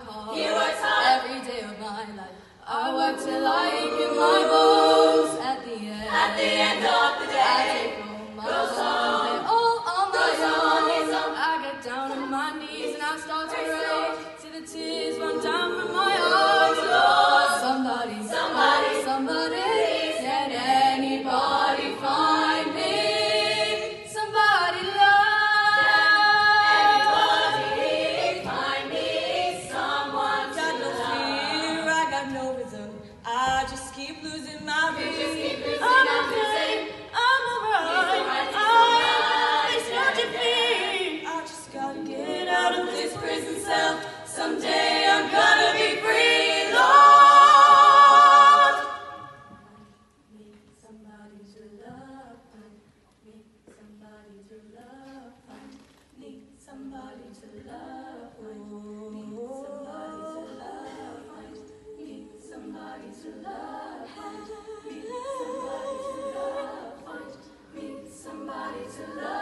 I work hard, he works hard every day of my life. I work till I ache in my bones. At the end, at the end of the day, I take all my goes on, all on my own. I get down on my knees and I start to pray. See the tears run down keep losing my vision. Just keep losing I'm my okay. vision. I'm alright. It's not. I just gotta get out of this prison cell. Someday I'm gonna be free, Lord. Need somebody to love. Need somebody to love. Need somebody to love. Need somebody to love. Need somebody to love. to love.